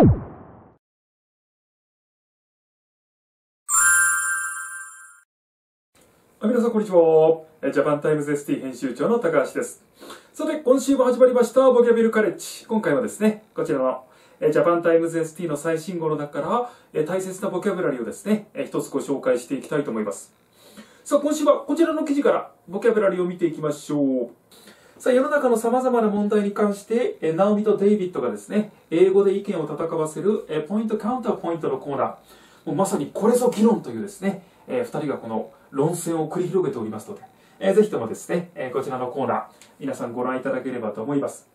皆さんこんにちは。ジャパンタイムズ ST 編集長の高橋です。さて、今週も始まりました、ボキャビルカレッジ。今回はですね、こちらのジャパンタイムズ ST の最新号の中から大切なボキャブラリーをですね、一つご紹介していきたいと思います。さあ、今週はこちらの記事からボキャブラリーを見ていきましょう。さあ、世の中の様々な問題に関して、えナオミとデイビッドがですね、英語で意見を戦わせるえ point counterpoint のコーナー。もうまさにこれぞ議論というですね、えー、二人がこの論戦を繰り広げておりますので、えー、ぜひともですね、えー、こちらのコーナー、皆さんご覧いただければと思います。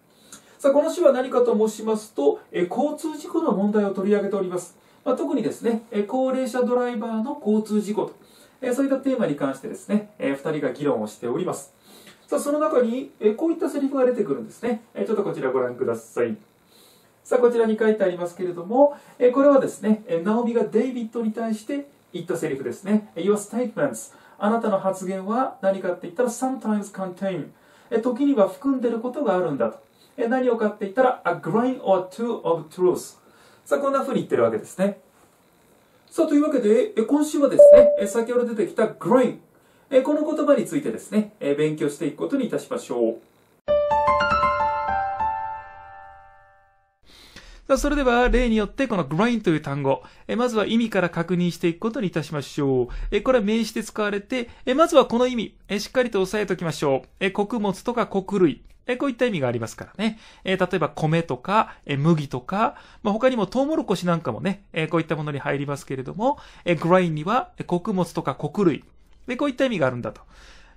さあ、この詩は何かと申しますと、え交通事故の問題を取り上げております。まあ、特にですね、え高齢者ドライバーの交通事故と、えそういったテーマに関してですね、え2人が議論をしております。さあ、その中に、えこういったセリフが出てくるんですね。えちょっとこちらご覧ください。さあ、こちらに書いてありますけれども、えこれはですね、ナオミがデイビッドに対して言ったセリフですね。Your statements あなたの発言は何かって言ったら sometimes contain 時には含んでることがあるんだと。何をかって言ったら a grain or two of truth さあ、こんな風に言ってるわけですね。さあ、というわけで、今週はですね、先ほど出てきた grain えこの言葉についてですね、え勉強していくことにいたしましょう。さあ、それでは例によってこの grind という単語、えまずは意味から確認していくことにいたしましょう。えこれは名詞で使われて、えまずはこの意味、えしっかりと押さえておきましょう。え穀物とか穀類。えこういった意味がありますからね。え例えば米とか、え麦とか、まあ、他にもトウモロコシなんかもね、えこういったものに入りますけれども、え grind には穀物とか穀類。で、こういった意味があるんだと。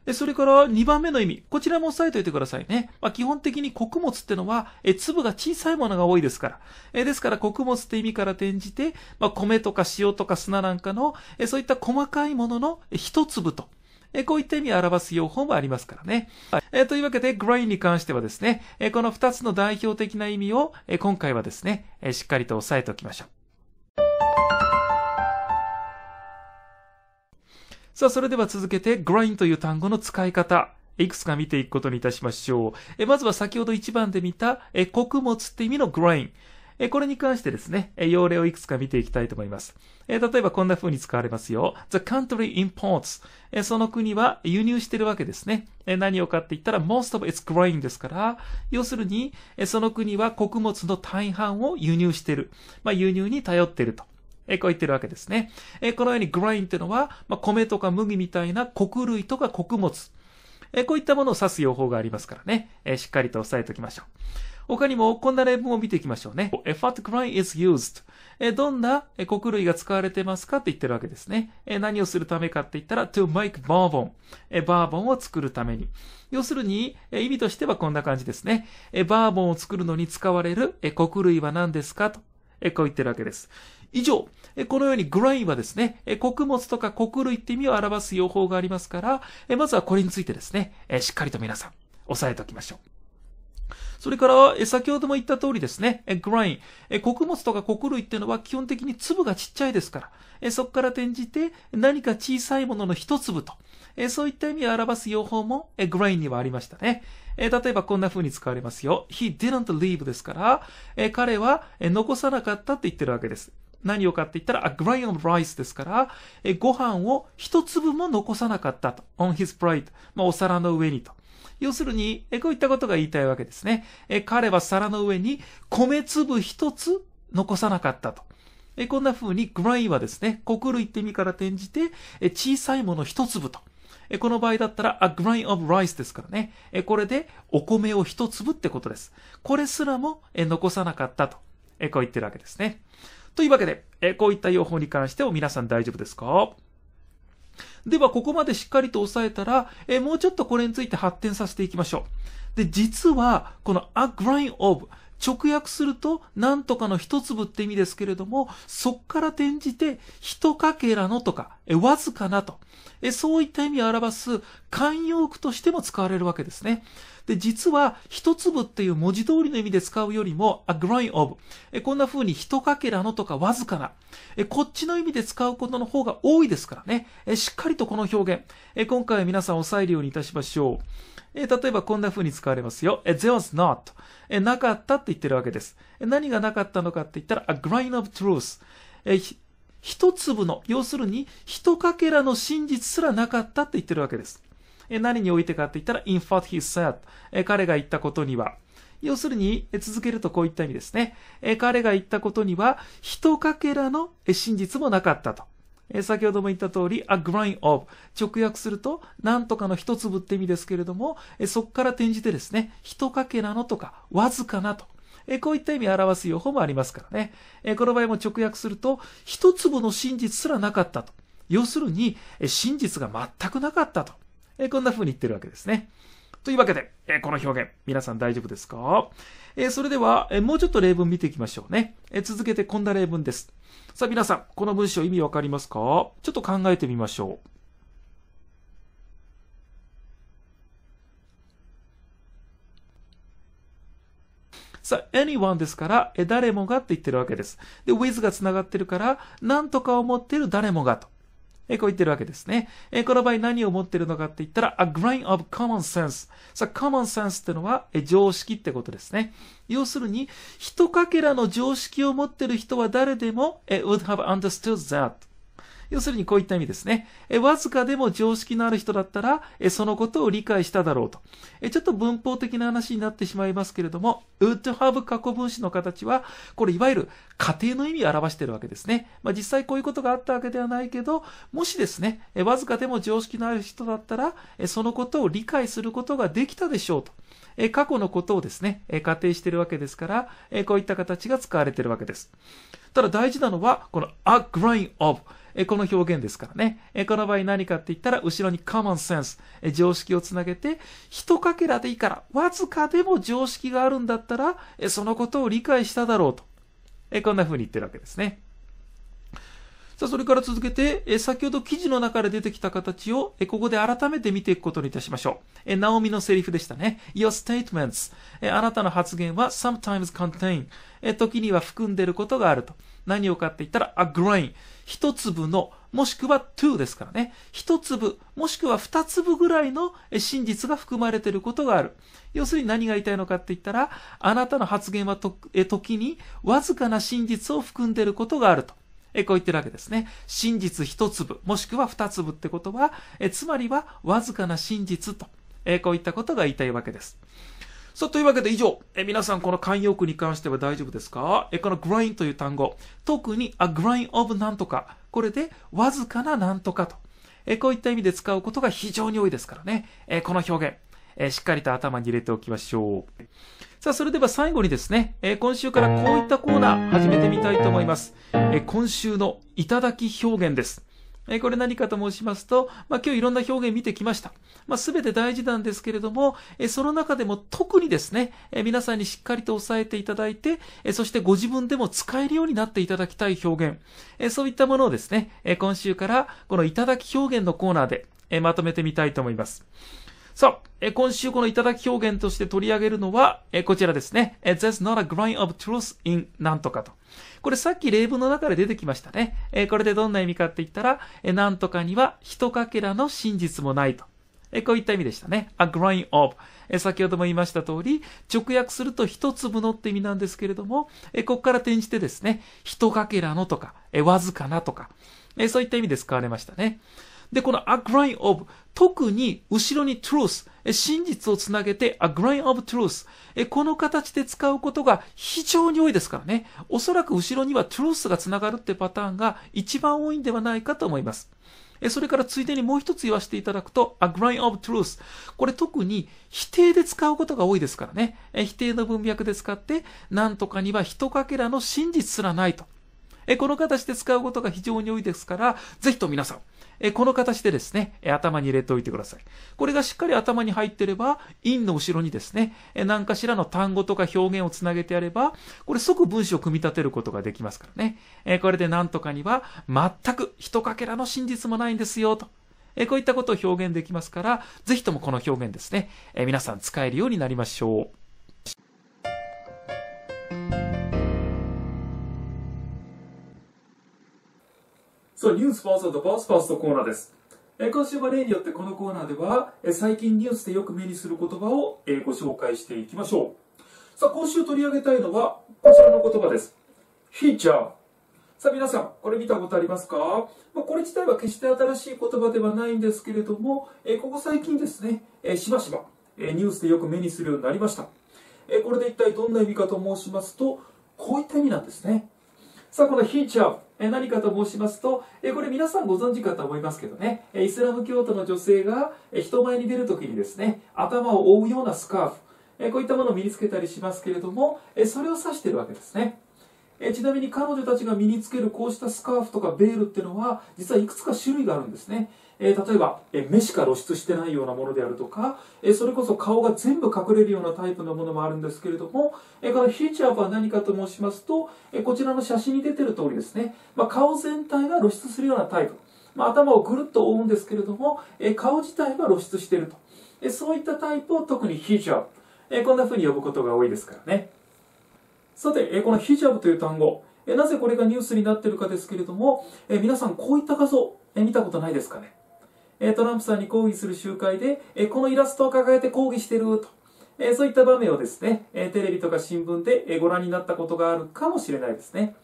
で、それから2番目の意味。こちらも押さえておいてくださいね。まあ、基本的に穀物ってのは、え、粒が小さいものが多いですから。え、ですから穀物って意味から転じて、まあ、米とか塩とか砂なんかの、え、そういった細かいものの一粒と。えこういった意味を表す用法もありますからね。はい、えというわけで、グラインに関してはですね、えこの2つの代表的な意味を、え今回はですね、えしっかりと押さえておきましょう。さあ、それでは続けて grind という単語の使い方。いくつか見ていくことにいたしましょう。えまずは先ほど1番で見た、え穀物って意味の grind。えこれに関してですね、え用例をいくつか見ていきたいと思います。え例えばこんな風に使われますよ。The country imports. えその国は輸入してるわけですね。え何をかって言ったら most of its grain ですから、要するに、えその国は穀物の大半を輸入してる。まあ、輸入に頼ってると。えこう言ってるわけですね。えこのようにグラインっていうのは、まあ、米とか麦みたいな穀類とか穀物。えこういったものを指す用法がありますからね。えしっかりと押さえておきましょう。他にもこんな例文を見ていきましょうね。what grain is used? えどんな穀類が使われてますかって言ってるわけですね。え何をするためかって言ったら to make bourbon。えバーボンを作るために。要するに、え意味としてはこんな感じですね。えバーボンを作るのに使われるえ穀類は何ですかと。えこう言ってるわけです。以上、このようにグラインはですね、穀物とか穀類って意味を表す用法がありますから、まずはこれについてですね、しっかりと皆さん、押さえておきましょう。それから、先ほども言った通りですね、グライン、穀物とか穀類っていうのは基本的に粒がちっちゃいですから、そこから転じて何か小さいものの一粒と、そういった意味を表す用法もグラインにはありましたね。例えばこんな風に使われますよ。he didn't leave ですから、彼は残さなかったって言ってるわけです。何をかって言ったら、a grain of rice ですから、えご飯を一粒も残さなかったと。on his plate。まあ、お皿の上にと。要するに、えこういったことが言いたいわけですね。え彼は皿の上に米粒一つ残さなかったと。えこんな風に、グラインはですね、穀類って意味から転じて、え小さいもの一粒と。えこの場合だったら、a grain of rice ですからね。えこれで、お米を一粒ってことです。これすらも、え残さなかったと。えこう言ってるわけですね。というわけで、えこういった用法に関しても皆さん大丈夫ですか？では、ここまでしっかりと押さえたら、えもうちょっとこれについて発展させていきましょう。で、実は、この a grain of 直訳すると、なんとかの一粒って意味ですけれども、そっから転じて、一かけらのとか、えわずかなと、えそういった意味を表す慣用句としても使われるわけですね。で、実は、一粒っていう文字通りの意味で使うよりも、a grain of。こんな風に一かけらのとかわずかな。こっちの意味で使うことの方が多いですからね。しっかりとこの表現。今回は皆さん押さえるようにいたしましょう。え例えばこんな風に使われますよ。there was not. なかったって言ってるわけです。え何がなかったのかって言ったら、a grain of truth。一粒の、要するに、一かけらの真実すらなかったって言ってるわけです。え何においてかって言ったら、in fact he said。彼が言ったことには。要するに、続けるとこういった意味ですね。え彼が言ったことには、一かけらの真実もなかったと。先ほども言った通り、a grain of 直訳すると、なんとかの一粒って意味ですけれども、そこから転じてですね、一かけらのとか、わずかなと。こういった意味を表す用法もありますからね。この場合も直訳すると、一粒の真実すらなかったと。要するに、真実が全くなかったと。こんな風に言ってるわけですね。というわけで、この表現、皆さん大丈夫ですか？それでは、もうちょっと例文見ていきましょうね。続けてこんな例文です。さあ皆さん、この文章意味わかりますか？ちょっと考えてみましょう。さあ、anyone ですから、え誰もがって言ってるわけです。で、with が繋がってるから、なんとか思ってる誰もがと。えこう言ってるわけですね。えこの場合何を持ってるのかって言ったら、a grain of common sense。さあ、common sense ってのは、え常識ってことですね。要するに、一かけらの常識を持ってる人は誰でも、え would have understood that。要するにこういった意味ですね。えわずかでも常識のある人だったら、えそのことを理解しただろうと。えちょっと文法的な話になってしまいますけれども、would have 過去分詞の形は、これいわゆる家庭の意味を表しているわけですね。まあ、実際こういうことがあったわけではないけど、もしですね、えわずかでも常識のある人だったら、えそのことを理解することができたでしょうと。え過去のことをですね、え仮定しているわけですから、えこういった形が使われているわけです。ただ大事なのは、この a grain of えこの表現ですからね。えこの場合何かって言ったら、後ろに common sense、常識をつなげて、一かけらでいいから、わずかでも常識があるんだったら、えそのことを理解しただろうと。えこんな風に言ってるわけですね。さあ、それから続けて、先ほど記事の中で出てきた形を、ここで改めて見ていくことにいたしましょう。えナオミのセリフでしたね。Your statements、あなたの発言は sometimes contain、時には含んでいることがあると。何をかって言ったら、a grain、一粒の、もしくは two ですからね。一粒、もしくは二粒ぐらいの真実が含まれていることがある。要するに何が言いたいのかって言ったら、あなたの発言はと、時にわずかな真実を含んでいることがあると。こう言ってるわけですね。真実一粒、もしくは二粒ってことは、えつまりはわずかな真実と、えこういったことが言いたいわけです。さあ、というわけで以上、え皆さんこの慣用句に関しては大丈夫ですか？えこの grind という単語、特に a grind of なんとか、これでわずかななんとかと、えこういった意味で使うことが非常に多いですからね。えこの表現、えしっかりと頭に入れておきましょう。さあ、それでは最後にですね、え今週からこういったコーナー始めてみたいと思います。え今週のいただき表現です。えこれ何かと申しますと、まあ、今日いろんな表現見てきました。まあ、全て大事なんですけれども、えその中でも特にですね、え皆さんにしっかりと押さえていただいて、えそしてご自分でも使えるようになっていただきたい表現、えそういったものをですね、え今週からこのいただき表現のコーナーで、えまとめてみたいと思います。さあ、今週このいただき表現として取り上げるのは、こちらですね。There's not a grain of truth in なんとかと。これさっき例文の中で出てきましたね。これでどんな意味かって言ったら、なんとかには一かけらの真実もないと。こういった意味でしたね。a grain of。先ほども言いました通り、直訳すると一粒のって意味なんですけれども、ここから転じてですね、一かけらのとか、わずかなとか、そういった意味で使われましたね。で、この a grain of、特に後ろに truth、真実をつなげて a grain of truth、この形で使うことが非常に多いですからね。おそらく後ろには truth がつながるってパターンが一番多いんではないかと思います。それからついでにもう一つ言わせていただくと、a grain of truth。これ特に否定で使うことが多いですからね。否定の文脈で使って、なんとかには一かけらの真実すらないと。この形で使うことが非常に多いですから、ぜひと皆さん、えこの形でですね、頭に入れておいてください。これがしっかり頭に入ってれば、陰の後ろにですね、え何かしらの単語とか表現をつなげてやれば、これ即文章を組み立てることができますからね。えこれで何とかには、全く一かけらの真実もないんですよ、と。えこういったことを表現できますから、ぜひともこの表現ですね、え皆さん使えるようになりましょう。そう、ニュースファーストバースファーストコーナーです。え今週は例によってこのコーナーでは、え最近ニュースでよく目にする言葉を、えご紹介していきましょう。さあ、今週取り上げたいのは、こちらの言葉です。フィーチャー。さあ、皆さん、これ見たことありますか、まあ、これ自体は決して新しい言葉ではないんですけれども、えここ最近ですね、えしばしば、えニュースでよく目にするようになりました。えこれで一体どんな意味かと申しますと、こういった意味なんですね。さあ、このヒジャブ。え何かと申しますと、えこれ皆さんご存知かと思いますけどね、イスラム教徒の女性が人前に出るときにですね、頭を覆うようなスカーフ、こういったものを身につけたりしますけれども、それを指しているわけですね。えちなみに彼女たちが身につけるこうしたスカーフとかベールっていうのは、実はいくつか種類があるんですね。えー、例えば、え目しか露出してないようなものであるとか、えそれこそ顔が全部隠れるようなタイプのものもあるんですけれども、えこのヒーチャーは何かと申しますと、えこちらの写真に出てる通りですね、まあ、顔全体が露出するようなタイプ。まあ、頭をぐるっと覆うんですけれども、え顔自体は露出していると。えそういったタイプを特にヒーチャー、えこんな風に呼ぶことが多いですからね。さて、えこのヒジャブという単語、えなぜこれがニュースになっているかですけれども、え皆さんこういった画像、え見たことないですかね？トランプさんに抗議する集会で、このイラストを抱えて抗議してると。そういった場面をですね、テレビとか新聞でご覧になったことがあるかもしれないですね。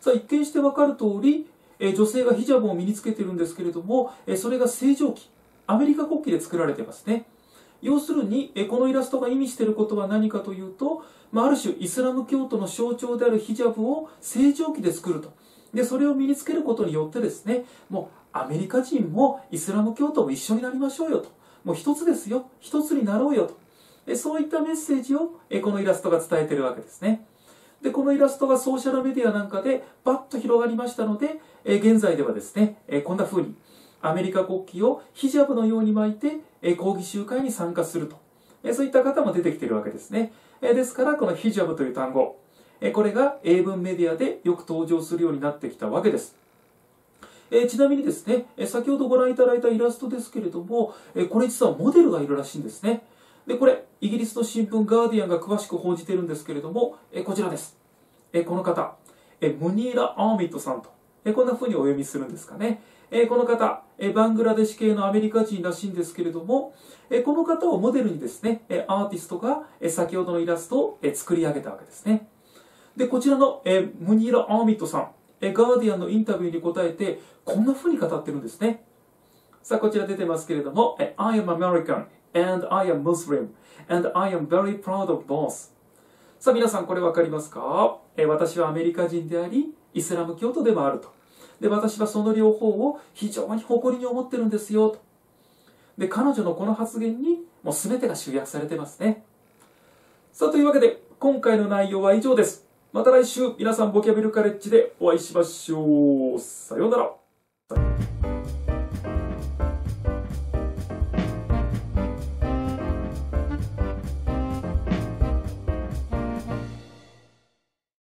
さあ、一見してわかる通り、女性がヒジャブを身につけてるんですけれども、それが正常期、アメリカ国旗で作られてますね。要するに、このイラストが意味していることは何かというと、まあ、ある種イスラム教徒の象徴であるヒジャブを正常期で作ると。で、それを身につけることによってですね、もうアメリカ人もイスラム教徒も一緒になりましょうよと。もう一つですよ。一つになろうよと。そういったメッセージをこのイラストが伝えているわけですね。で、このイラストがソーシャルメディアなんかでバッと広がりましたので、現在ではですね、こんな風にアメリカ国旗をヒジャブのように巻いて抗議集会に参加すると。そういった方も出てきているわけですね。ですから、このヒジャブという単語、これが英文メディアでよく登場するようになってきたわけです。え、ちなみにですね、え先ほどご覧いただいたイラストですけれども、えこれ実はモデルがいるらしいんですね。で、これ、イギリスの新聞ガーディアンが詳しく報じてるんですけれども、えこちらです。えこの方、えムニーラ・アーミットさんと、えこんな風にお読みするんですかね。えこの方、えバングラデシュ系のアメリカ人らしいんですけれども、えこの方をモデルにですね、えアーティストが、え先ほどのイラストを、え作り上げたわけですね。で、こちらの、えムニーラ・アーミットさん、えガーディアンのインタビューに答えて、こんな風に語ってるんですね。さあ、こちら出てますけれども、I am American and I am Muslim and I am very proud of both. さあ、皆さんこれわかりますか？え私はアメリカ人であり、イスラム教徒でもあると。で、私はその両方を非常に誇りに思ってるんですよと。で、彼女のこの発言にもう全てが集約されてますね。さあ、というわけで、今回の内容は以上です。また来週、皆さんボキャブルカレッジでお会いしましょう。さようなら。